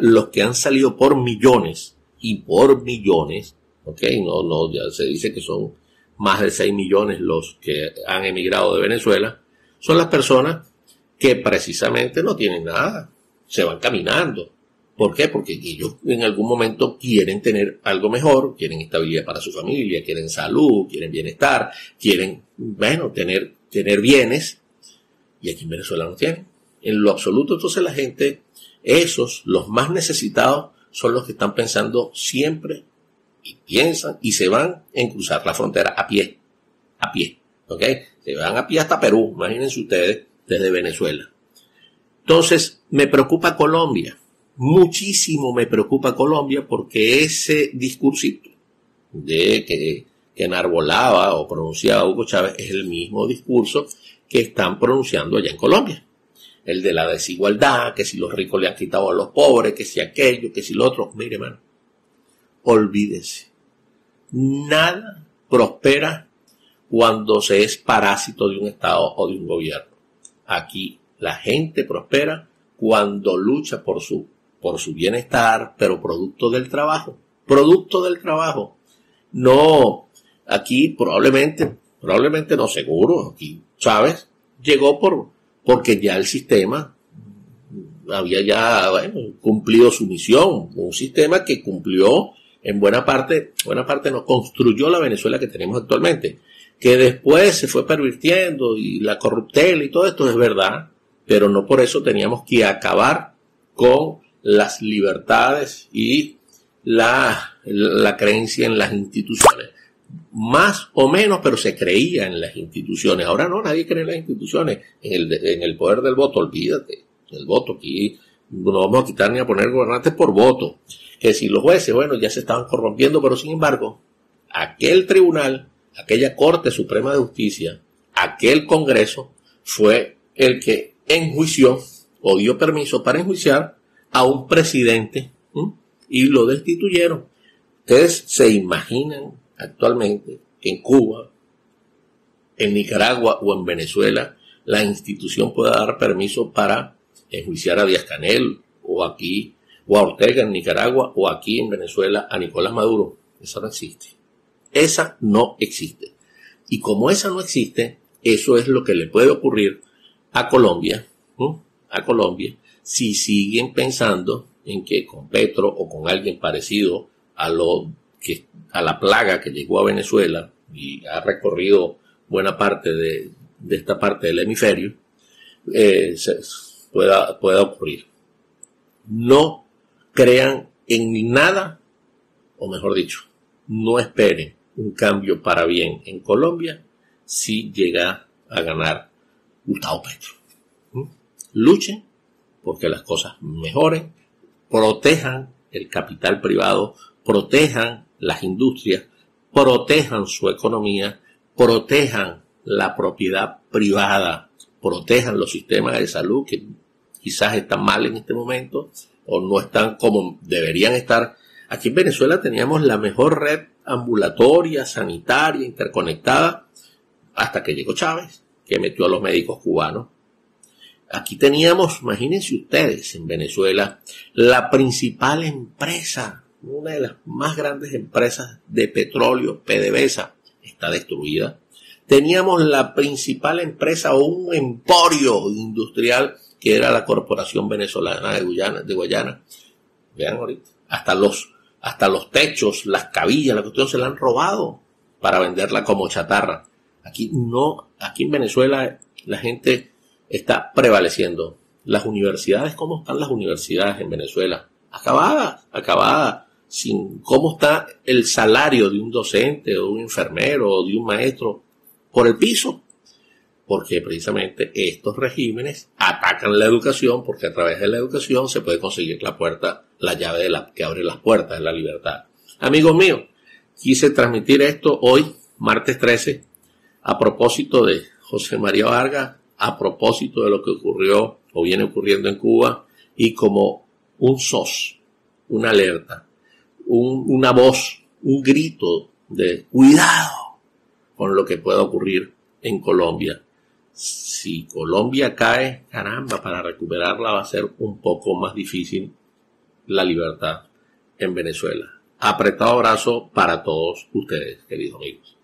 los que han salido por millones y por millones, ok, no, no, ya se dice que son más de 6 millones los que han emigrado de Venezuela, son las personas que precisamente no tienen nada, se van caminando. ¿Por qué? Porque ellos en algún momento quieren tener algo mejor, quieren estabilidad para su familia, quieren salud, quieren bienestar, quieren, bueno, tener, tener bienes, y aquí en Venezuela no tienen. En lo absoluto, entonces la gente, esos, los más necesitados, son los que están pensando siempre y piensan y se van en cruzar la frontera a pie, a pie, ¿ok? Se van a pie hasta Perú, imagínense ustedes, desde Venezuela. Entonces, me preocupa Colombia, muchísimo me preocupa Colombia porque ese discursito de que, que enarbolaba o pronunciaba Hugo Chávez es el mismo discurso que están pronunciando allá en Colombia. El de la desigualdad, que si los ricos le han quitado a los pobres, que si aquello, que si lo otro. Mire, hermano, olvídese. Nada prospera cuando se es parásito de un Estado o de un gobierno. Aquí la gente prospera cuando lucha por su, por su bienestar, pero producto del trabajo. Producto del trabajo. No, aquí probablemente, probablemente no seguro, aquí Chávez llegó por, porque ya el sistema había ya cumplido su misión, un sistema que cumplió en buena parte, buena parte no construyó la Venezuela que tenemos actualmente, que después se fue pervirtiendo y la corruptela y todo esto es verdad, pero no por eso teníamos que acabar con las libertades y la, la creencia en las instituciones. Más o menos, pero se creía en las instituciones. Ahora no, nadie cree en las instituciones. En el, en el poder del voto, olvídate. El voto aquí no vamos a quitar ni a poner gobernantes por voto que si los jueces, bueno, ya se estaban corrompiendo, pero sin embargo, aquel tribunal, aquella Corte Suprema de Justicia, aquel Congreso, fue el que enjuició o dio permiso para enjuiciar a un presidente y lo destituyeron. Ustedes se imaginan actualmente en Cuba, en Nicaragua o en Venezuela la institución pueda dar permiso para enjuiciar a Díaz Canel o aquí o a Ortega en Nicaragua o aquí en Venezuela a Nicolás Maduro. Esa no existe. Esa no existe. Y como esa no existe, eso es lo que le puede ocurrir a Colombia, a Colombia, si siguen pensando en que con Petro o con alguien parecido a lo que a la plaga que llegó a Venezuela y ha recorrido buena parte de, esta parte del hemisferio, eh, pueda, pueda ocurrir. No crean en nada, o mejor dicho, no esperen un cambio para bien en Colombia si llega a ganar Gustavo Petro. ¿Mm? Luchen porque las cosas mejoren, protejan el capital privado, protejan las industrias, protejan su economía, protejan la propiedad privada, protejan los sistemas de salud que quizás están mal en este momento, o no están como deberían estar. Aquí en Venezuela teníamos la mejor red ambulatoria, sanitaria, interconectada, hasta que llegó Chávez, que metió a los médicos cubanos. Aquí teníamos, imagínense ustedes, en Venezuela, la principal empresa, una de las más grandes empresas de petróleo, PDVSA, está destruida. Teníamos la principal empresa o un emporio industrial que era la Corporación Venezolana de Guyana, Guayana. Vean ahorita, hasta los, hasta los techos, las cabillas, la cuestión se la han robado para venderla como chatarra. Aquí no, aquí en Venezuela la gente está prevaleciendo. Las universidades, ¿cómo están las universidades en Venezuela? Acabadas, acabadas. Sin cómo está el salario de un docente o de un enfermero o de un maestro por el piso porque precisamente estos regímenes atacan la educación porque a través de la educación se puede conseguir la puerta, la llave de la, que abre las puertas de la libertad. Amigos míos, quise transmitir esto hoy, martes 13, a propósito de José María Vargas, a propósito de lo que ocurrió o viene ocurriendo en Cuba y como un SOS, una alerta, una voz, un grito de cuidado con lo que pueda ocurrir en Colombia si Colombia cae, caramba, para recuperarla va a ser un poco más difícil la libertad en Venezuela. Apretado abrazo para todos ustedes, queridos amigos.